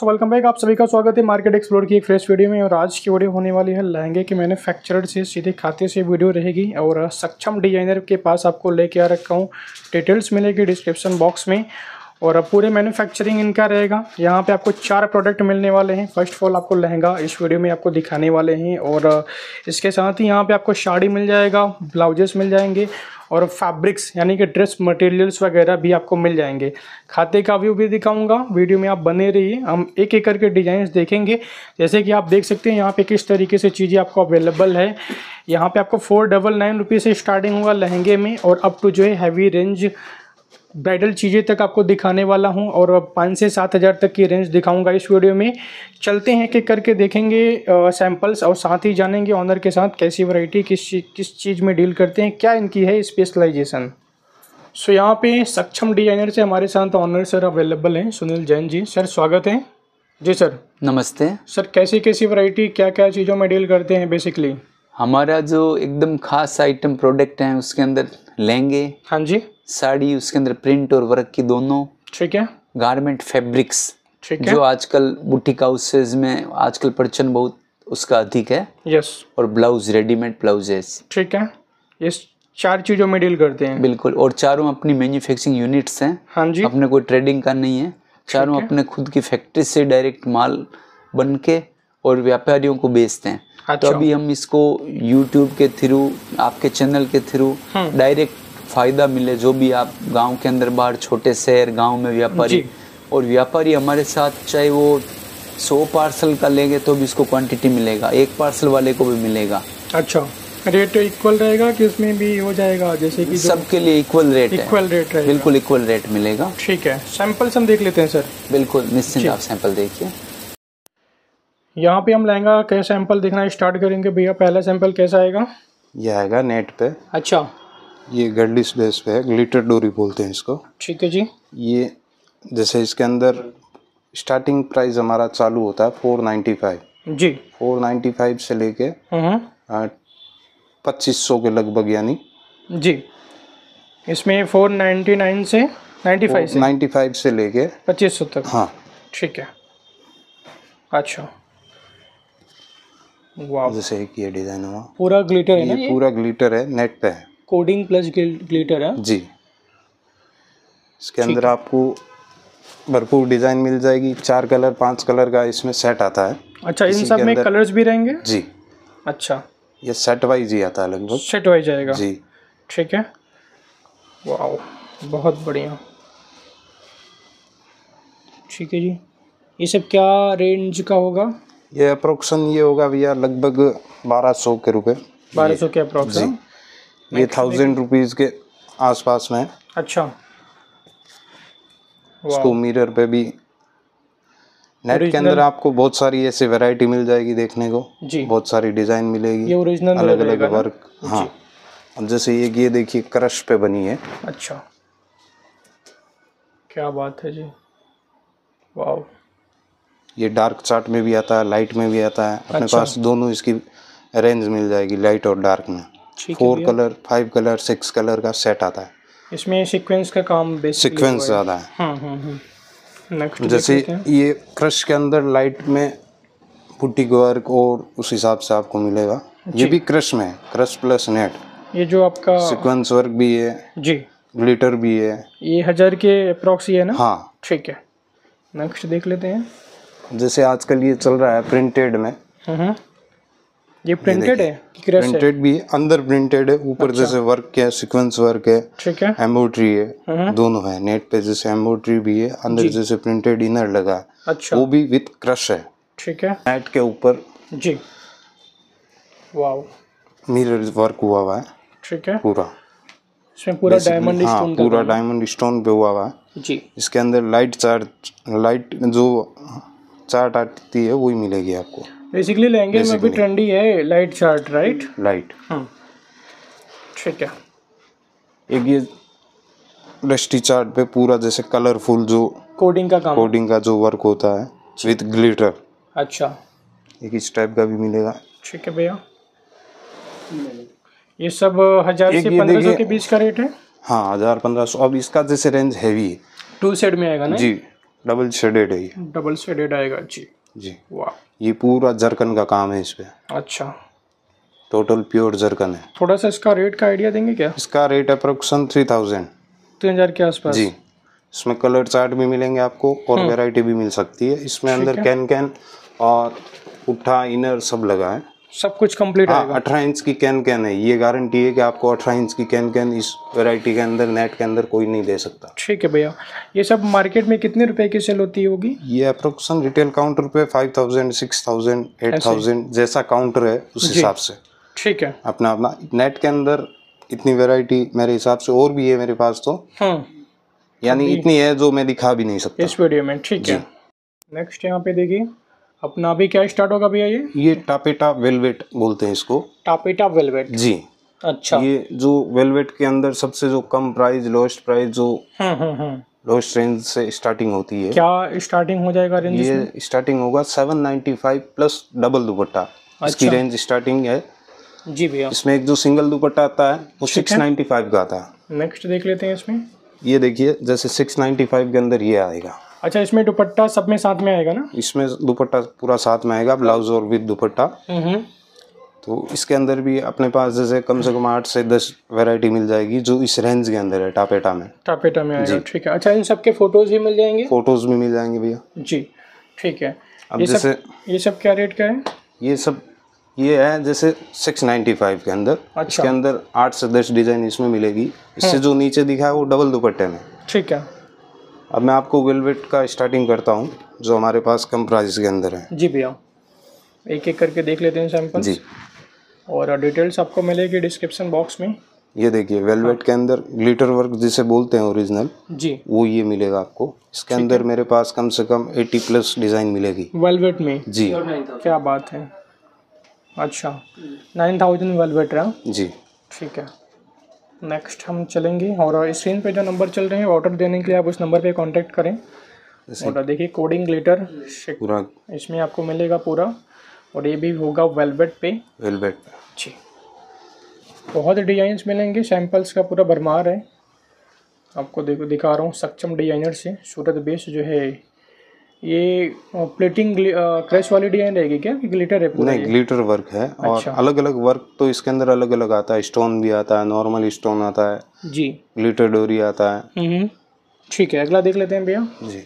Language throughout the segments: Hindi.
सो वेलकम बैक आप सभी का स्वागत है मार्केट एक्सप्लोर की एक फ्रेश वीडियो में और आज की वीडियो होने वाली है लहंगे के मैन्युफैक्चरर से, सीधे खाते से वीडियो रहेगी और सक्षम डिज़ाइनर के पास आपको लेके आ रखा हूँ डिटेल्स मिलेगी डिस्क्रिप्शन बॉक्स में और पूरे मैन्युफैक्चरिंग इनका रहेगा। यहाँ पे आपको चार प्रोडक्ट मिलने वाले हैं। फ़र्स्ट ऑफ़ ऑल आपको लहंगा इस वीडियो में आपको दिखाने वाले हैं और इसके साथ ही यहाँ पे आपको साड़ी मिल जाएगा ब्लाउजेस मिल जाएँगे और फैब्रिक्स यानी कि ड्रेस मटेरियल्स वगैरह भी आपको मिल जाएँगे। खाते का व्यू भी दिखाऊँगा। वीडियो में आप बने रहिए। हम एक एक करके डिज़ाइन देखेंगे। जैसे कि आप देख सकते हैं यहाँ पे किस तरीके से चीज़ें आपको अवेलेबल है। यहाँ पे आपको फोर डबल नाइन रुपीज़ से स्टार्टिंग होगा लहंगे में और अप टू जो है हैवी रेंज ब्राइडल चीज़ें तक आपको दिखाने वाला हूँ और पाँच से सात हज़ार तक की रेंज दिखाऊँगा इस वीडियो में। चलते हैं कि करके देखेंगे सैम्पल्स और साथ ही जानेंगे ऑनर के साथ कैसी वैरायटी किस किस चीज़ में डील करते हैं क्या इनकी है स्पेशलाइजेशन सो यहाँ पे सक्षम डिज़ाइनर से हमारे साथ ऑनर सर अवेलेबल हैं सुनील जैन जी। सर स्वागत है। जी सर नमस्ते। सर कैसी कैसी वैरायटी क्या क्या चीज़ों में डील करते हैं बेसिकली हमारा जो एकदम खास आइटम प्रोडक्ट है उसके अंदर लहंगे हाँ जी। साड़ी उसके अंदर प्रिंट और वर्क की दोनों। ठीक है। गारमेंट फैब्रिक्स ठीक है। जो आजकल बुटीक हाउसेज में आजकल प्रचलन बहुत उसका अधिक है। यस और ब्लाउज रेडीमेड ब्लाउजेस ठीक है। ये चार चीज़ों में डील करते हैं। बिल्कुल। और चारों अपनी मैन्युफैक्चरिंग यूनिट्स हैं। हाँ जी। अपने कोई ट्रेडिंग का नहीं है। चारों अपने खुद की फैक्ट्री से डायरेक्ट माल बन के और व्यापारियों को बेचते हैं। तो अच्छा। अभी हम इसको यूट्यूब के थ्रू आपके चैनल के थ्रू हम्म। डायरेक्ट फ़ायदा मिले जो भी आप गाँव के अंदर बाहर छोटे शहर गाँव में व्यापारी और व्यापारी हमारे साथ चाहे वो सौ पार्सल का लेंगे तो भी इसको क्वांटिटी मिलेगा एक पार्सल वाले को भी मिलेगा। अच्छा। रेट इक्वल रहेगा कि उसमें भी हो जाएगा? जैसे कि सबके लिए इक्वल रेट है। इक्वल रेट रहेगा। बिल्कुल इक्वल रेट मिलेगा। ठीक है। सैंपल्स हम देख लेते हैं सर बिल्कुल निश्चिंत आप सैंपल देखिए। यहाँ पे हम लहंगा का सैंपल देखना स्टार्ट करेंगे भैया? पहला सैंपल कैसा आएगा? ये आएगा नेट पे। अच्छा। ये गर्लिस बेस पे है ग्लिटर डोरी बोलते हैं इसको। ठीक है जी। ये जैसे इसके अंदर स्टार्टिंग प्राइस हमारा चालू होता है फोर नाइन्टी फाइव जी। फोर नाइन्टी फाइव से लेके हम्म। पच्चीस सौ के लगभग यानी। जी। इसमें फोर नाइन्टी नाइन से नाइन्टी फाइव से। नाइन्टी फाइव से लेके पच्चीस सौ तक। हाँ। ठीक है। अच्छा। जैसे एक ये डिज़ाइन हुआ। पूरा ग्लिटर है ना ये पूरा ग्लिटर है नेट पे है। कोडिंग प्लस ग्लिटर है? जी। इसके अंदर आपको भरपूर डिज़ाइन मिल जाएगी। चार कलर पाँच कलर का इसमें सेट आता है। अच्छा इन सब में कलर्स भी रहेंगे? जी। अच्छा। ये सेट वाइज ही आता है लगभग। सेट वाइज जाएगा। जी। ठीक है। वाओ बहुत बढ़िया। ठीक है जी। ये सब क्या रेंज का होगा? ये अप्रोक्सन ये होगा भैया लगभग बारह सौ के रुपए। बारह सौ के अप्रॉक्स ये थाउज़ेंड रुपीज़ के आसपास में। है। अच्छा। इसको मिरर पे भी नेट के अंदर आपको बहुत सारी ऐसी वैरायटी मिल जाएगी देखने को। जी। बहुत सारी डिज़ाइन मिलेगी। ये ओरिजिनल अलग अलग वर्क हाँ। अब जैसे ये ये देखिए क्रश पे बनी है। अच्छा। क्या बात है जी। वाओ ये डार्क चार्ट में भी आता है लाइट में भी आता है। अपने अच्छा। पास दोनों इसकी रेंज मिल जाएगी लाइट और डार्क में। Four colour five colour six colour का सेट आता है। इसमें सीक्वेंस का काम सीक्वेंस ज़्यादा है। हम्म हम्म हम्म जैसे ये क्रश के अंदर लाइट में पुट्टी वर्क और उस हिसाब से आपको मिलेगा। ये भी क्रश में है क्रश प्लस नेट ये जो आपका सीक्वेंस वर्क भी है। जी। ग्लिटर भी है। ये हज़ार के अप्रॉक्स ही है ना? हाँ। ठीक है। नेक्स्ट देख लेते हैं। जैसे आजकल ये चल रहा है प्रिंटेड में। हम्म। ये प्रिंटेड है? है। प्रिंटेड भी अंदर प्रिंटेड है ऊपर जैसे वर्क है सीक्वेंस वर्क है ठीक है। एम्ब्रॉयडरी है दोनों है नेट पे जैसे एम्ब्रॉयडरी भी है अंदर जैसे प्रिंटेड इनर लगा है। अच्छा। वो भी विथ क्रश है। ठीक है। नेट के ऊपर जी। वाओ मिरर वर्क हुआ हुआ है। ठीक है। पूरा। इसमें पूरा डायमंड हाँ स्टोन पूरा डायमंड स्टोन पे हुआ हुआ है। जी। इसके अंदर लाइट चार्ज लाइट जो चार्ट आती है वही मिलेगी आपको। बेसिकली लहंगे में भी ट्रेंडी है लाइट चार्ट राइट लाइट ठीक है। एक ये डस्टी चार्ट पे पूरा जैसे कलरफुल जो कोडिंग का काम। कोडिंग का जो वर्क होता है विथ ग्लिटर अच्छा। एक इस टाइप का भी मिलेगा। ठीक है भैया। ये सब हज़ार से पंद्रह सौ के बीच का रेट है? हाँ हज़ार पंद्रह सौ। अब इसका जैसे रेंज हैवी है। टू सेट में आएगा ना जी डबल शेडेड है ये। डबल शेडेड आएगा जी। जी। वाह ये पूरा जरकन का काम है इस पे। अच्छा। टोटल प्योर जरकन है। थोड़ा सा इसका रेट का आइडिया देंगे क्या? इसका रेट अप्रोक्सन थ्री थाउज़ेंड तीन हज़ार के आसपास। जी। इसमें कलर चार्ट भी मिलेंगे आपको और वेराइटी भी मिल सकती है। इसमें अंदर कैन कैन और पुट्ठा इनर सब लगा है। सब कुछ कंप्लीट हाँ अठारह इंच की कैन कैन है। ये गारंटी है कि आपको अठारह इंच की कैन कैन इस वैरायटी के अंदर नेट के अंदर कोई नहीं दे सकता। ठीक है भैया। ये सब मार्केट में कितने रुपए की सेल होती होगी? ये अप्रोक्सन रिटेल काउंटर पे five thousand six thousand eight thousand जैसा काउंटर है उस हिसाब से। ठीक है। अपना अपना नेट के अंदर इतनी वैरायटी मेरे हिसाब से और भी है मेरे पास तो। हम्म। यानी इतनी है जो मैं दिखा भी नहीं सकता। इस वीडियो में ठीक है। नेक्स्ट यहाँ पे देखिए। अपना अभी क्या स्टार्ट होगा भैया ये? ये टापेटा वेलवेट बोलते हैं इसको। Taffeta velvet. जी। अच्छा। ये जो वेलवेट के अंदर सबसे जो कम प्राइस लोएस्ट प्राइस जो हम्म हम्म हम्म। लोएस्ट रेंज से स्टार्टिंग होती है। क्या स्टार्टिंग हो जाएगा रेंज ये स्टार्टिंग होगा seven ninety five plus double दुपट्टा। अच्छा। इसकी। रेंज स्टार्टिंग है। जी भैया। इसमें एक जो सिंगल दुपट्टा आता है वो सिक्स नाइन्टी फाइव का आता है। नेक्स्ट देख लेते हैं इसमें। ये देखिए जैसे सिक्स नाइन्टी फाइव के अंदर ये आएगा। अच्छा इसमें दुपट्टा सब में साथ में आएगा ना? इसमें दुपट्टा पूरा साथ में आएगा ब्लाउज और विद दुपट्टा। हम्म तो इसके अंदर भी अपने पास जैसे कम से कम आठ से दस वैरायटी मिल जाएगी जो इस रेंज के अंदर है टापेटा में। टापेटा में आएगा ठीक है। अच्छा इन सब के फ़ोटोज़ भी मिल जाएँगे? फ़ोटोज़ भी मिल जाएँगे भैया। जी ठीक है। अब ये जैसे सब ये सब क्या रेट का है? ये सब ये है जैसे 695 के अंदर। अच्छा। इसके अंदर आठ से दस डिज़ाइन इसमें मिलेगी। इससे हाँ। जो नीचे दिखा है वो डबल दुपट्टे में। ठीक है। अब मैं आपको वेलवेट का स्टार्टिंग करता हूँ जो हमारे पास कम प्राइस के अंदर है। जी भैया एक एक करके देख लेते हैं सैंपल जी। और डिटेल्स आपको मिलेगी डिस्क्रिप्शन बॉक्स में। ये देखिए वेलवेट के अंदर ग्लिटर वर्क जिसे बोलते हैं ओरिजिनल जी। वो ये मिलेगा आपको। इसके अंदर मेरे पास कम से कम 80 प्लस डिज़ाइन मिलेगी। वेलवेट में? जी। क्या बात है। अच्छा नाइन थाउज़ेंड वेलवेट रहा जी। ठीक है। नेक्स्ट हम चलेंगे और स्क्रीन पे जो नंबर चल रहे हैं ऑर्डर देने के लिए आप उस नंबर पे कांटेक्ट करें। और देखिए कोडिंग लेटर पूरा। इसमें आपको मिलेगा पूरा। और ये भी होगा वेलवेट पे। वेलवेट जी। बहुत डिजाइंस मिलेंगे सैंपल्स का पूरा भरमार है। आपको देखो दिखा रहा हूँ सक्षम डिज़ाइनर से सूरत बेस जो है ये प्लेटिंग क्रैश वाली डिज़ाइन रहेगी क्या? कि ग्लिटर है पूरा नहीं ग्लिटर वर्क है और अच्छा। अलग अलग वर्क तो इसके अंदर अलग अलग आता है। स्टोन भी आता है नॉर्मल स्टोन आता है। जी। ग्लिटर डोरी आता है। हम्म ठीक है अगला देख लेते हैं भैया। जी।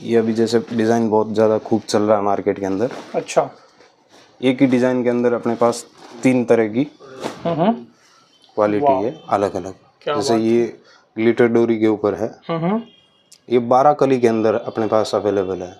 ये अभी जैसे डिज़ाइन बहुत ज़्यादा खूब चल रहा है मार्केट के अंदर। अच्छा। एक ही डिज़ाइन के अंदर अपने पास तीन तरह की हम्म क्वालिटी है अलग अलग जैसे ये ग्लिटर डोरी के ऊपर है। हम्म ये बारह कली के अंदर अपने पास अवेलेबल है।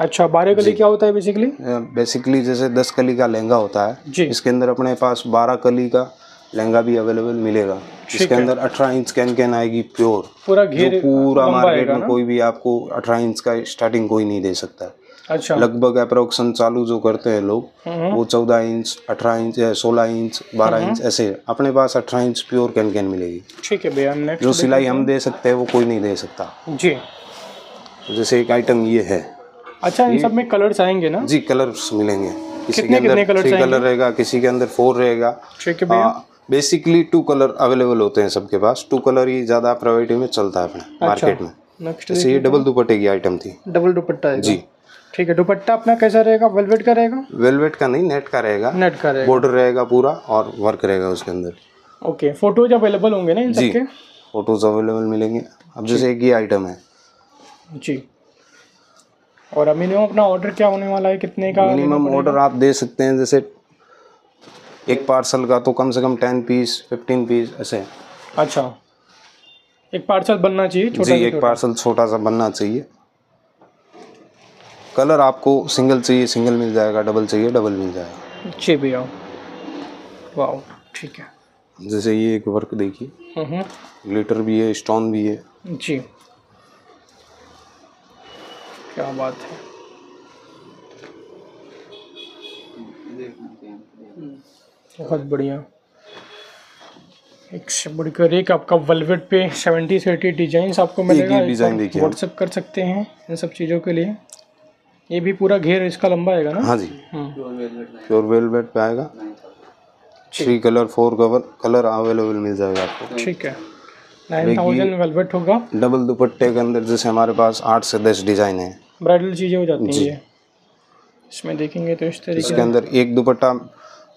अच्छा बारह कली क्या होता है बेसिकली बेसिकली जैसे दस कली का लहंगा होता है जी। इसके अंदर अपने पास बारह कली का लहंगा भी अवेलेबल मिलेगा। इसके अंदर अठारह इंच कैन कैन आएगी प्योर पूरा घेर पूरा मार्केट में कोई भी आपको अठारह इंच का स्टार्टिंग कोई नहीं दे सकता। अच्छा। लगभग अप्रोक्सन चालू जो करते हैं लोग हम्म। वो चौदह इंच अठारह इंच या सोलह इंच बारह इंच ऐसे अपने पास अठारह इंच प्योर कैन कैन मिलेगी। ठीक है भैया जो सिलाई हम दे सकते हैं वो कोई नहीं दे सकता। जी। जैसे एक आइटम ये है। अच्छा इन सब में कलर्स आएँगे ना? जी कलर्स मिलेंगे। किसी के कितने- अंदर थ्री कलर रहेगा किसी के अंदर फोर रहेगा। ठीक है भैया। बेसिकली टू कलर अवेलेबल होते हैं सबके पास। टू कलर ही ज़्यादा प्रायोरिटी में चलता है अपने मार्केट में। नेक्स्ट जैसे ये डबल दुपट्टे की आइटम थी। डबल दुपट्टा जी। ठीक है दुपट्टा अपना कैसा रहेगा? वेलवेट का रहेगा? वेलवेट का नहीं नेट का रहेगा। नेट का रहेगा। बॉर्डर रहेगा पूरा और वर्क रहेगा उसके अंदर। ओके फ़ोटोज़ अवेलेबल होंगे ना इन जी फ़ोटोज़ अवेलेबल मिलेंगे। अब जैसे एक ये आइटम है। जी। और मिनिमम अपना ऑर्डर क्या होने वाला है? कितने का मिनिमम ऑर्डर आप दे सकते हैं जैसे एक पार्सल का तो कम से कम टेन पीस फिफ्टीन पीस ऐसे। अच्छा। एक पार्सल बनना चाहिए छोटा जी एक पार्सल छोटा सा बनना चाहिए। कलर आपको सिंगल चाहिए सिंगल मिल जाएगा डबल चाहिए डबल मिल जाएगा। जी भैया। वाह ठीक है। जैसे ये एक वर्क देखिए। हम्म ग्लिटर भी है स्टोन भी है। जी। क्या बात है। बहुत बढ़िया। एक से बढ़कर एक आपका वेलवेट पे सेवेंटी से एटी डिज़ाइन आपको मिलेगा। व्हाट्सअप कर सकते हैं इन सब चीज़ों के लिए। ये भी पूरा घेर इसका लंबा आएगा ना? हाँ जी। हम्म, प्योर वेलवेट पे आएगा। Three colour four cover colour available मिल जाएगा आपको। ठीक है। नाइन थाउज़ेंड वेलवेट होगा। डबल दुपट्टे के अंदर जैसे हमारे पास आठ से दस डिज़ाइन है। ब्राइडल चीज़ें हो जाती हैं ये। इसमें देखेंगे तो इस तरीके इसके अंदर एक दुपट्टा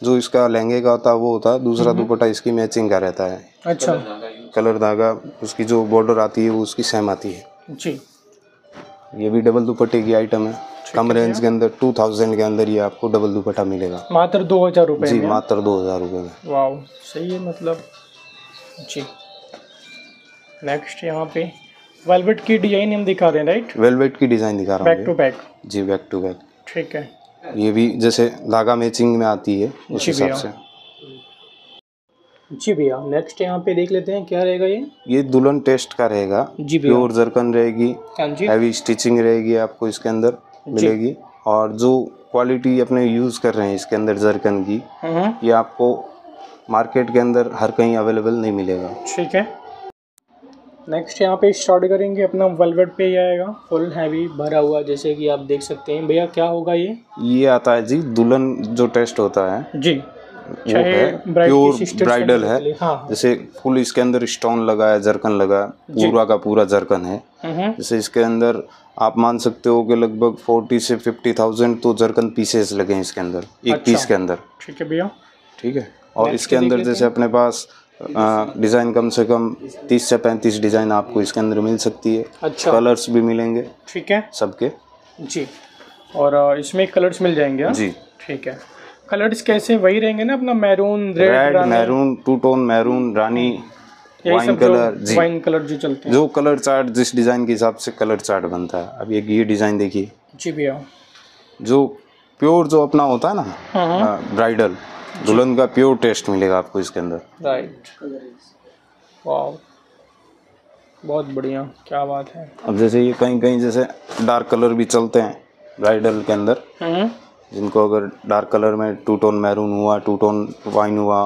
जो इसका लहंगे का होता है वो होता है। दूसरा दुपट्टा इसकी मैचिंग का रहता है। अच्छा। कलर धागा उसकी जो बॉर्डर आती है वो उसकी सेम आती है। जी। ये भी डबल दुपट्टे की आइटम है। कम रेंज के अंदर टू थाउज़ेंड के अंदर ये आपको डबल दुपट्टा मिलेगा। मात्र दो हज़ार रुपये जी मात्र दो हज़ार रुपये में। वाह सही है मतलब। जी। नेक्स्ट यहाँ पे वेलवेट की डिज़ाइन हम दिखा रहे हैं राइट वेलवेट की डिज़ाइन दिखा रहा बैक टू बैक। जी बैक टू बैक ठीक है। ये भी जैसे धागा मैचिंग में आती है उस हिसाब से। जी भैया नेक्स्ट यहाँ पे देख लेते हैं क्या रहेगा ये? ये दुल्हन टेस्ट का रहेगा। जी भैया। प्योर जरकन रहेगी। हाँ हैवी स्टिचिंग रहेगी आपको इसके अंदर। मिलेगी। और जो क्वालिटी अपने यूज़ कर रहे हैं इसके अंदर जरकन की हम्म। ये आपको मार्केट के अंदर हर कहीं अवेलेबल नहीं मिलेगा। ठीक है। नेक्स्ट यहाँ पे स्टार्ट करेंगे अपना वेलवेट पे ही आएगा फुल हैवी भरा हुआ जैसे कि आप देख सकते हैं। भैया क्या होगा ये? ये आता है जी दुल्हन जो टेस्ट होता है। जी। वो है प्योर ब्राइडल है। हाँ जैसे फुल इसके अंदर स्टोन लगा है जरकन लगा है पूरा का पूरा जरकन है। हम्म जैसे इसके अंदर आप मान सकते हो कि लगभग फोर्टी से फिफ्टी थाउज़ेंड तो जरकन पीसेस लगे हैं इसके अंदर एक अच्छा। पीस के अंदर। ठीक है भैया। ठीक है? और इसके अंदर जैसे अपने पास डिज़ाइन कम से कम तीस से पैंतीस डिज़ाइन आपको इसके अंदर मिल सकती है। अच्छा। कलर्स भी मिलेंगे। ठीक है। सबके। जी। और इसमें कलर्स मिल जाएँगे हाँ? जी। ठीक है। कलर्स कैसे वही रहेंगे ना अपना maroon red maroon two tone maroon रानी वाइन कलर जो। वाइन कलर जो चलते हैं। जो कलर चार्ट जिस डिज़ाइन के हिसाब से कलर चार्ट बनता है। अब एक ये डिज़ाइन देखिए। जी भैया। जो प्योर जो अपना होता है ना हाँ हाँ। ब्राइडल दुल्हन का प्योर टेस्ट मिलेगा आपको इसके अंदर। राइट वाह बहुत बढ़िया क्या बात है। अब जैसे ये कहीं कहीं जैसे डार्क कलर भी चलते हैं ब्राइडल के अंदर। जिनको अगर डार्क कलर में टू टोन मैरून हुआ टू टोन वाइन हुआ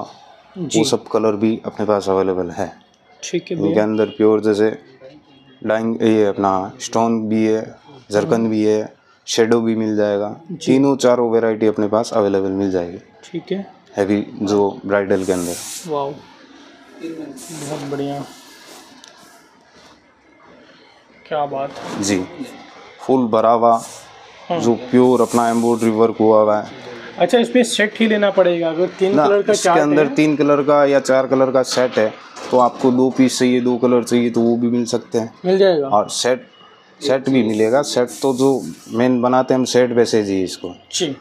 वो सब कलर भी अपने पास अवेलेबल है। ठीक है इनके अंदर प्योर जैसे डाइंग ये अपना स्टोन भी है जरकन भी है शेडो भी मिल जाएगा। तीनों चारों वेराइटी अपने पास अवेलेबल मिल जाएगी। ठीक है। हैवी जो ब्राइडल के अंदर। वाह बहुत बढ़िया। क्या बात है। जी। फुल भरा हुआ जो प्योर अपना एम्ब्रॉयडरी वर्क हुआ हुआ है। अच्छा इसमें सेट ही लेना पड़ेगा। अगर तीन ना कलर का इसके अंदर तीन कलर का या चार कलर का सेट है तो आपको दो पीस चाहिए दो कलर चाहिए तो वो भी मिल सकते हैं। मिल जाएगा। और सेट सेट भी मिलेगा। सेट तो जो मेन बनाते हैं हम सेट वैसे जी इसको। जी।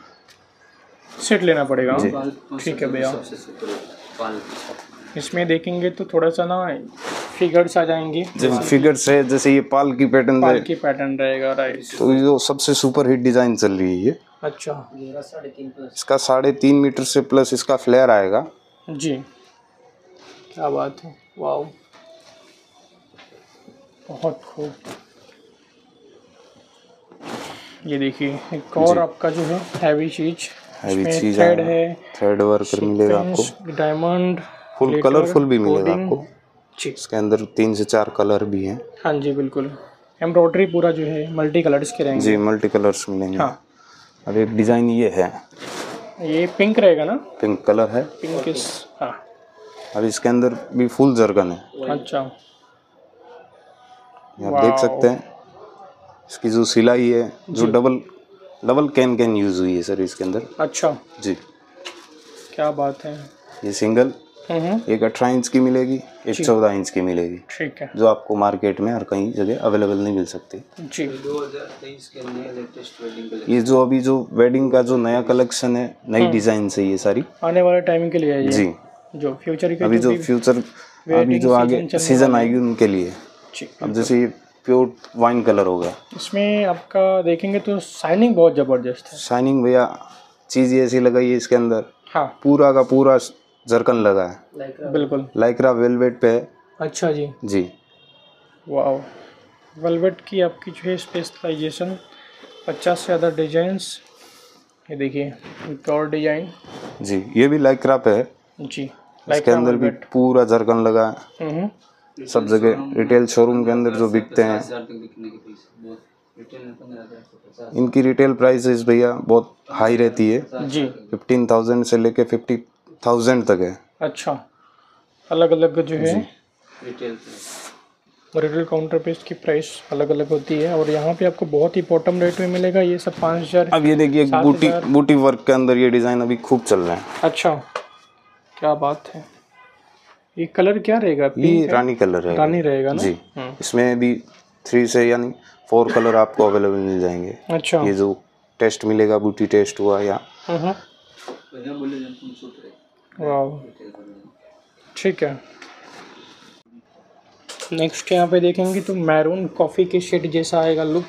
सेट लेना पड़ेगा। ठीक है भैया। इसमें देखेंगे तो थोड़ा सा ना फिगर्स आ जाएँगे। जब फिगर से जैसे ये पाल की पैटर्न पाल की पैटर्न रहेगा राइट तो ये सबसे सुपर हिट डिज़ाइन चल रही है ये। अच्छा। इसका साढ़े तीन मीटर से प्लस इसका फ्लेयर आएगा। जी। क्या बात है। वाह बहुत खूब ये देखिए एक और आपका जो है हैवी चीज़। हैवी चीज़ थ्रेड है। थ्रेड वर्कर मिलेगा आपको। डायमंड फुल कलरफुल भी मिलेगा आपको। जी। इसके अंदर तीन से चार कलर भी हैं। हाँ जी बिल्कुल। एम्ब्रॉयडरी पूरा जो है मल्टी कलर्स के रहेंगे। जी मल्टी कलर्स मिलेंगे। हाँ। अब एक डिज़ाइन ये है। ये पिंक रहेगा ना? पिंक कलर है। पिंक इस हाँ। अब इसके अंदर भी फुल जरगन है। अच्छा। आप देख सकते हैं। इसकी जो सिलाई है जो double double can can use हुई है सर इसके अंदर। अच्छा। जी। क्या बात है। ये सिंगल एक अठारह इंच की मिलेगी एक चौदह इंच की मिलेगी। ठीक है। जो आपको मार्केट में हर कहीं जगह अवेलेबल नहीं मिल सकती। जी। ये जो अभी जो वेडिंग का जो नया कलेक्शन है नई डिज़ाइन से ये सारी। आने वाले टाइम के लिए है ये? जी। जो फ्यूचर के अभी जो जो फ्यूचर अभी जो आगे सीज़न आएगी उनके लिए। अब जैसे ये प्योर वाइन कलर होगा। इसमें आपका देखेंगे तो शाइनिंग बहुत ज़बरदस्त है। शाइनिंग भैया चीज़ ऐसी लगाई है इसके अंदर। हाँ। पूरा का पूरा जरकन लगा है। बिल्कुल। लाइक्रा वेलवेट पे है। अच्छा जी। जी। वाओ। वेलवेट की आपकी जो है स्पेशलाइजेशन पचास से ज़्यादा डिजाइंस ये देखिए एक और डिज़ाइन जी ये भी लाइक्रा पे है। जी इसके अंदर भी पूरा जरकन लगा है। हम्म। सब जगह रिटेल शोरूम के अंदर जो बिकते हैं। इनकी रिटेल प्राइसेस भैया बहुत हाई रहती है। जी। फिफ्टीन थाउज़ेंड से लेके फिफ्टी थाउज़ेंड तक है। अच्छा। अलग अलग जो। है रिटेल रिटेल काउंटर पे इसकी प्राइस अलग अलग होती है और यहाँ पे आपको बहुत ही बॉटम रेट में मिलेगा। ये सब पाँच हज़ार अब ये देखिए बूटी बूटी वर्क के अंदर ये डिज़ाइन अभी खूब चल रहे हैं। अच्छा। क्या बात है। ये कलर क्या रहेगा? ये रानी कलर है रानी रहेगा ना? जी। हम्म। इसमें भी थ्री से यानी फोर कलर आपको अवेलेबल मिल जाएँगे। अच्छा। ये जो टेस्ट मिलेगा बूटी टेस्ट हुआ या हम्म वाह ठीक है। नेक्स्ट यहाँ पे देखेंगे तो मैरून कॉफ़ी के शेड जैसा आएगा लुक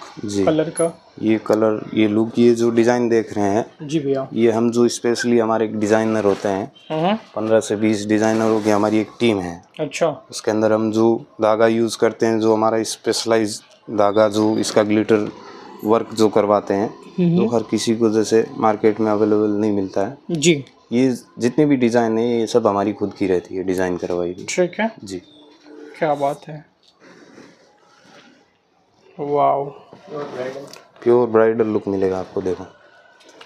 कलर का। ये कलर ये लुक ये जो डिज़ाइन देख रहे हैं जी भैया। ये हम जो स्पेशली हमारे एक डिज़ाइनर होते हैं हम्म। पंद्रह से बीस डिज़ाइनरों की हमारी एक टीम है। अच्छा। उसके अंदर हम जो धागा यूज़ करते हैं जो हमारा स्पेशलाइज धागा जो इसका ग्लिटर वर्क जो करवाते हैं तो हर किसी को जैसे मार्केट में अवेलेबल नहीं मिलता है। जी। ये जितनी भी डिज़ाइन है ये सब हमारी खुद की रहती है डिज़ाइन करवाई हुई। ठीक है। जी। क्या बात है। वाओ। प्योर ब्राइडल लुक मिलेगा आपको देखो।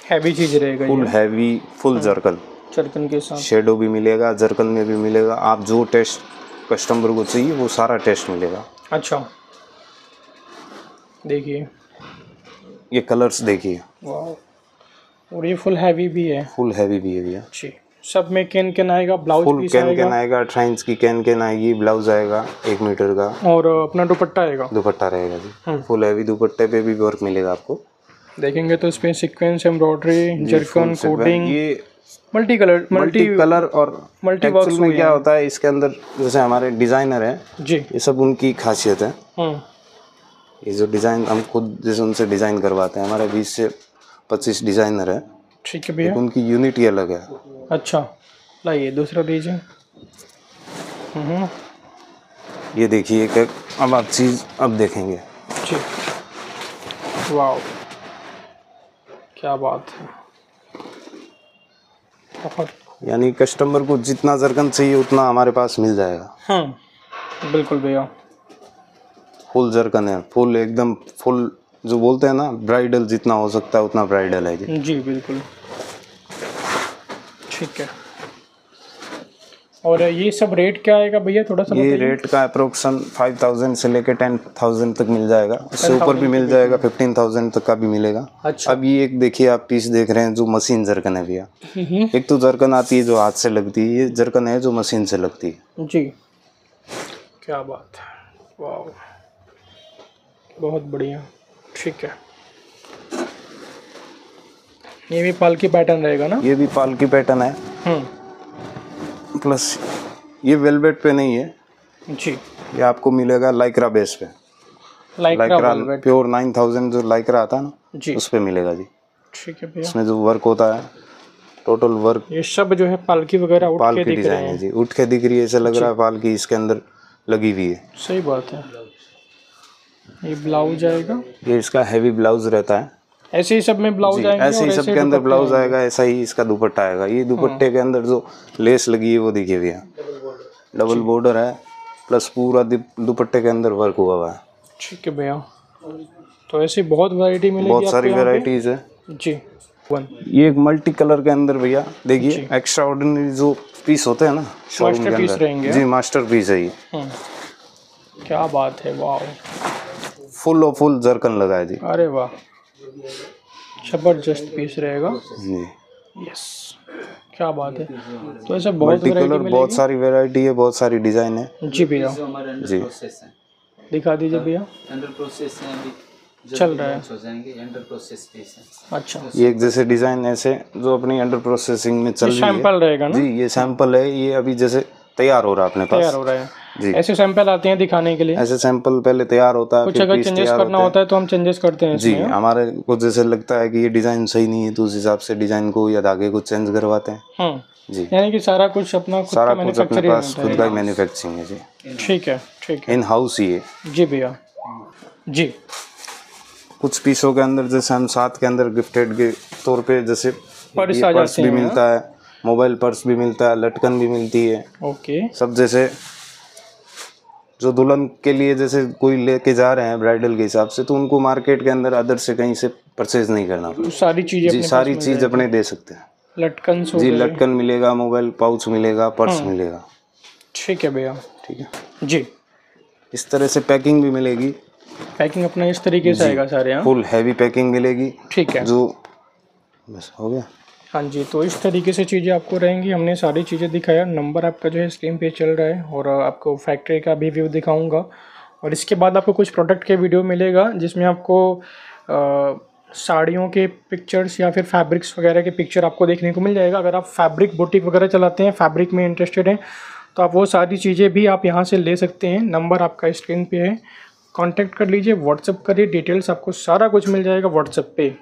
हैवी चीज़ रहेगा फुल हैवी फुल जर्कल चरकन के साथ। शेडो भी मिलेगा जर्कल में भी मिलेगा। आप जो टेस्ट कस्टमर को चाहिए वो सारा टेस्ट मिलेगा। अच्छा। देखिए। ये कलर्स देखिए। वाह और ये फुल हैवी भी है। फुल हैवी भी है भैया। जी। सब में कैन कैन आएगा ब्लाउज फुल कैन कैन आएगा। ट्राइंस की कैन कैन आएगी ब्लाउज आएगा एक मीटर का। और अपना दुपट्टा आएगा। दुपट्टा रहेगा जी। हम्म। फुल हैवी दुपट्टे पे भी वर्क मिलेगा आपको। देखेंगे तो इसमें सीक्वेंस एम्ब्रॉयडरी जर्कन कोटिंग ये multi colour multi multi colour और एक्चुअल works में क्या होता है इसके अंदर जैसे हमारे डिज़ाइनर है जी। ये सब उनकी खासियत है। हम्म। ये जो डिज़ाइन हम खुद जैसे उनसे डिज़ाइन करवाते हैं हमारे बीस से पच्चीस डिज़ाइनर है। ठीक है भैया। उनकी यूनिटी अलग है। अच्छा लाइए दूसरा दीजिए। हम्म। ये देखिए एक एक अब आप चीज़ अब देखेंगे। जी। वाओ। क्या बात है। बहुत यानी कस्टमर को जितना जरकन चाहिए उतना हमारे पास मिल जाएगा। हम्म। बिल्कुल भैया। फुल जरकन है। फुल एकदम फुल जो बोलते हैं ना ब्राइडल जितना हो सकता है उतना ब्राइडल है जी जी बिल्कुल। ठीक है। और ये सब रेट क्या आएगा भैया थोड़ा सा ये रेट का अप्रोक्सन फाइव थाउज़ेंड से लेकर टेन थाउज़ेंड तक मिल जाएगा। इससे ऊपर भी मिल जाएगा फिफ्टीन थाउज़ेंड तक का भी मिलेगा। अच्छा। अब ये एक देखिए आप पीस देख रहे हैं जो मशीन जरकन है भैया। हम्म। एक तो जरकन आती है जो हाथ से लगती है ये जरकन है जो मशीन से लगती है। जी। क्या बात है। वाह बहुत बढ़िया। ठीक है। ये भी पालकी पैटर्न रहेगा ना? ये भी पाल की पैटर्न है। हम्म। प्लस ये वेलवेट पे नहीं है। जी। ये आपको मिलेगा लाइक्रा बेस पे। लाइक्रा प्योर नाइन थाउज़ेंड जो लाइक्रा आता है ना जी। उस पे मिलेगा जी। ठीक है भैया। इसमें जो वर्क होता है टोटल वर्क ये सब जो है पालकी वगैरह उठ पाल के दिख रहे है हैं। जी। उठ के दिख रही है ऐसा लग रहा है पालकी इसके अंदर लगी हुई है। सही बात है। ये ब्लाउज आएगा। ये इसका हैवी ब्लाउज रहता है। ऐसे ही सब में ब्लाउज आएँगे ऐसे ही और सबके अंदर ब्लाउज आएगा। ऐसा ही इसका दुपट्टा आएगा। ये दुपट्टे के अंदर जो लेस लगी है वो देखिए भैया। डबल बॉर्डर है प्लस पूरा दुपट्टे के अंदर वर्क हुआ हुआ है। ठीक है भैया। तो ऐसी बहुत वैरायटी मिलेगी बहुत सारी? वेराइटीज है। जी वन ये एक मल्टी कलर के अंदर भैया देखिए एक्स्ट्रा ऑर्डिनरी जो पीस होते हैं ना के Masterpiece अंदर। रहेंगे, जी मास्टर पीस है ये। हम्म। क्या बात है वाह फुल और फुल जरकन लगा है जी। अरे वाह। ज़बरदस्त पीस रहेगा। जी। यस क्या बात है। तो ऐसे बहुत कलर बहुत सारी वेराइटी है बहुत सारी डिज़ाइन है। जी भैया। जी। दिखा दीजिए भैया। अंडर प्रोसेस है अभी। चल रहा है। launch हो जाएँगे। अंडर प्रोसेस पीस है। अच्छा। ये एक जैसे डिज़ाइन ऐसे जो अपनी अंडर प्रोसेसिंग में चल रही है। सैंपल रहेगा ना? जी ये सैंपल है। ये अभी जैसे तैयार हो रहा है अपने पास। तैयार हो रहा है। जी। ऐसे सैंपल आते हैं दिखाने के लिए। ऐसे सैंपल पहले तैयार होता है कुछ अगर चेंजेस करना होता है। तो हम चेंजेस करते हैं जी हमारे को जैसे लगता है कि ये डिज़ाइन सही नहीं है तो उस हिसाब से डिज़ाइन को या धागे को चेंज करवाते हैं। हम्म जी। यानी कि सारा कुछ अपना खुद सारा कुछ अपने पास खुद का ही मैन्युफैक्चरिंग है जी। ठीक है ठीक है। इन हाउस ही है। जी भैया। जी। कुछ पीसों के अंदर जैसे हम साथ के अंदर गिफ्टेड के तौर पे जैसे पर्स भी मिलता है। मोबाइल पर्स भी मिलता है लटकन भी मिलती है। ओके। सब जैसे जो दुल्हन के लिए जैसे कोई लेके जा रहे हैं ब्राइडल के हिसाब से तो उनको मार्केट के अंदर अदर से कहीं से परचेज नहीं करना सारी चीज़ें जी सारी चीज़ अपने दे सकते हैं। लटकन जी लटकन मिलेगा मोबाइल पाउच मिलेगा पर्स हम्म। मिलेगा। ठीक है भैया। ठीक है। जी। इस तरह से पैकिंग भी मिलेगी। पैकिंग अपना इस तरीके से आएगा सारे यहाँ फुल हैवी पैकिंग मिलेगी। ठीक है। जो बस हो गया? हाँ जी तो इस तरीके से चीज़ें आपको रहेंगी। हमने सारी चीज़ें दिखाया। नंबर आपका जो है स्क्रीन पे चल रहा है और आपको फैक्ट्री का भी व्यू दिखाऊँगा। और इसके बाद आपको कुछ प्रोडक्ट के वीडियो मिलेगा, जिसमें आपको साड़ियों के पिक्चर्स या फिर फैब्रिक्स वगैरह के पिक्चर आपको देखने को मिल जाएगा। अगर आप फैब्रिक बुटीक वगैरह चलाते हैं, फैब्रिक में इंटरेस्टेड हैं तो आप वो सारी चीज़ें भी आप यहाँ से ले सकते हैं। नंबर आपका स्क्रीन पे है। कांटेक्ट कर लीजिए व्हाट्सअप करिए, डिटेल्स आपको सारा कुछ मिल जाएगा व्हाट्सअप पे।